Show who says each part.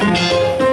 Speaker 1: Música